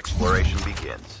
Exploration begins.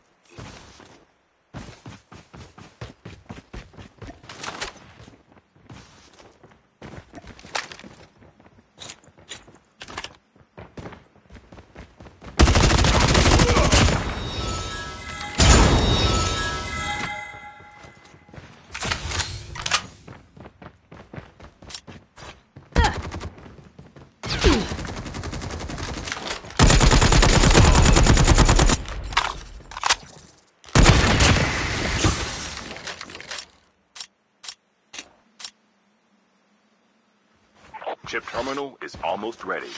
Chip terminal is almost ready.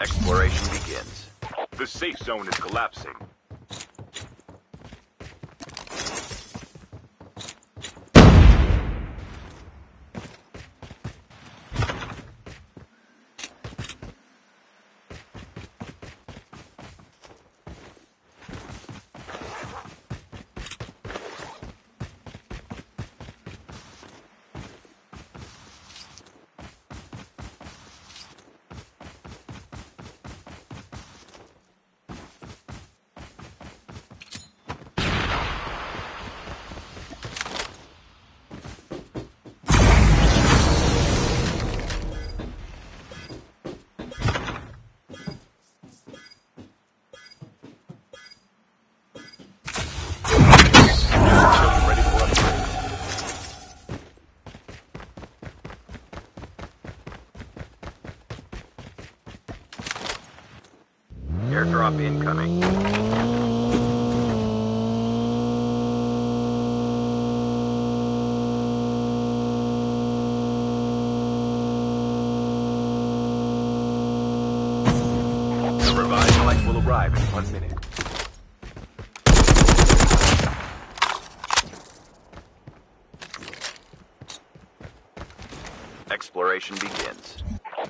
Exploration begins. The safe zone is collapsing. Will arrive in one minute. Exploration begins.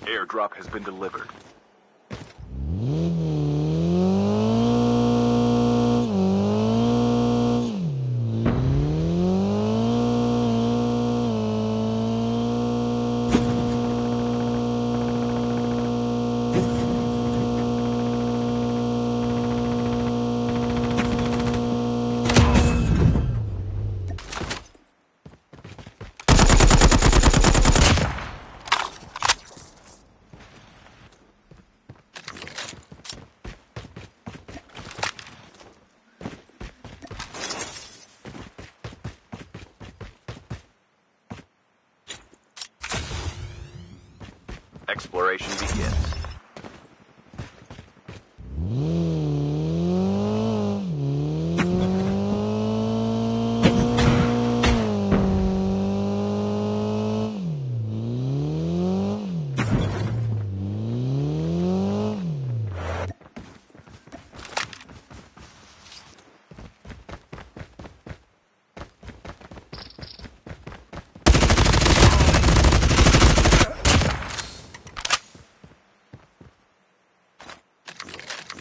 Airdrop has been delivered. Exploration begins.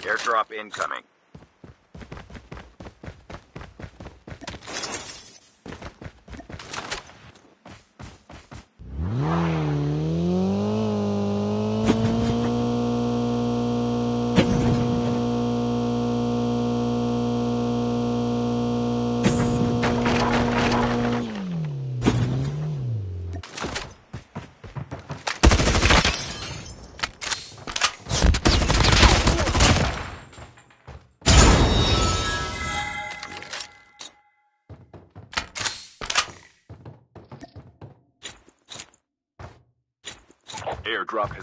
Airdrop incoming.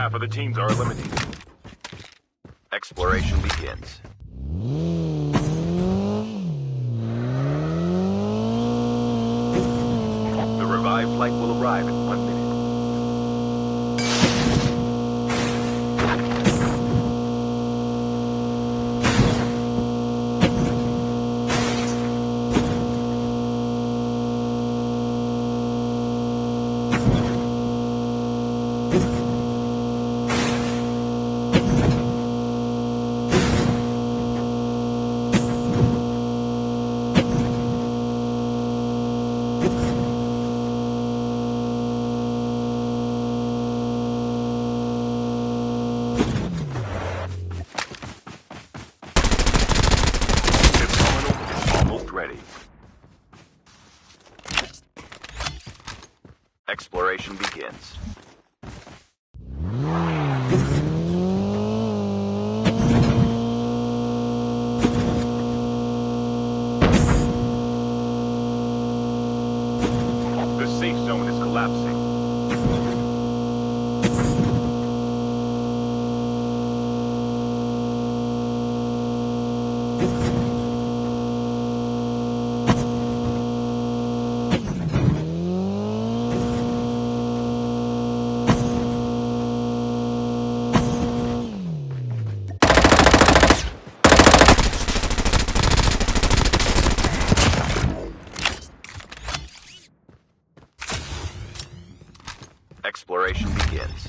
Half of the teams are eliminated. Exploration begins. The revived flight will arrive Exploration begins.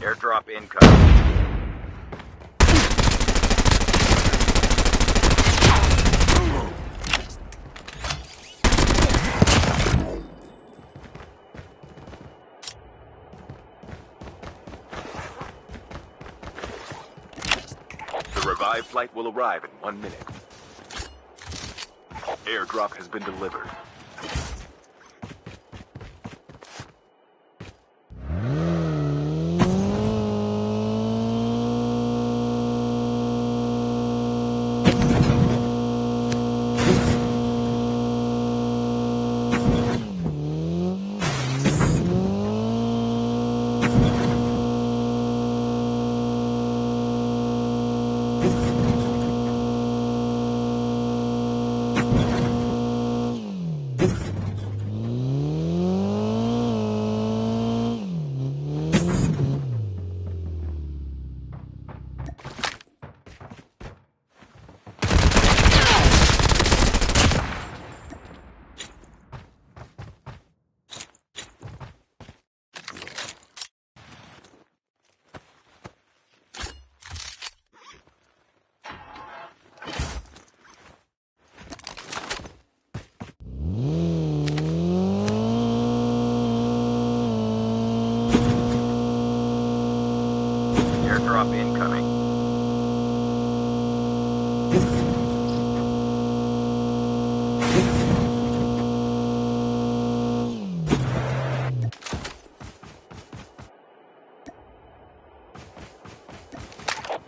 Airdrop incoming. The revived flight will arrive in one minute. Airdrop has been delivered. Airdrop incoming.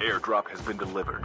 Airdrop has been delivered.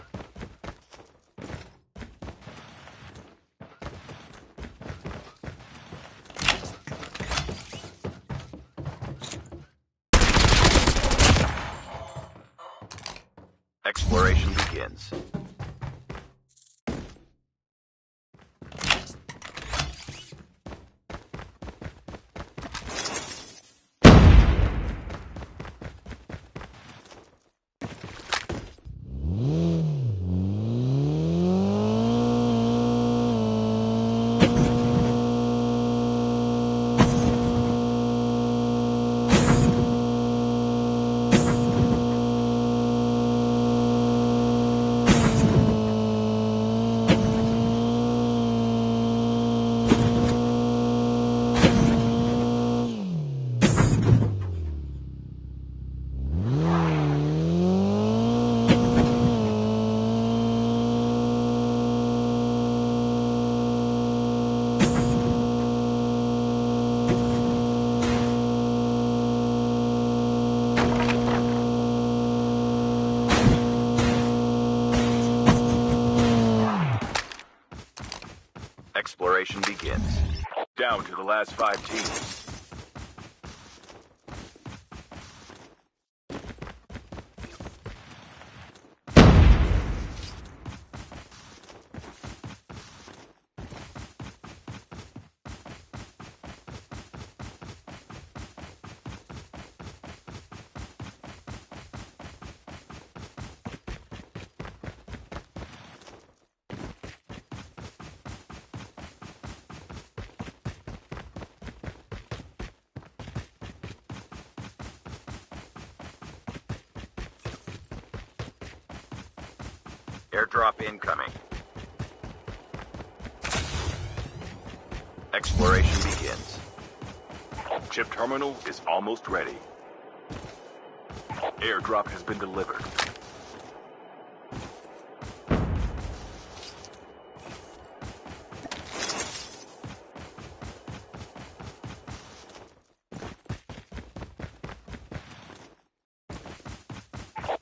Exploration begins. Down to the last five teams. Airdrop incoming. Exploration begins. Chip terminal is almost ready. Airdrop has been delivered.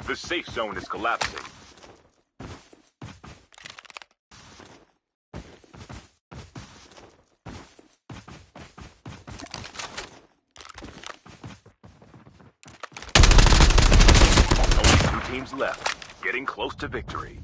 The safe zone is collapsing. teams left, getting close to victory.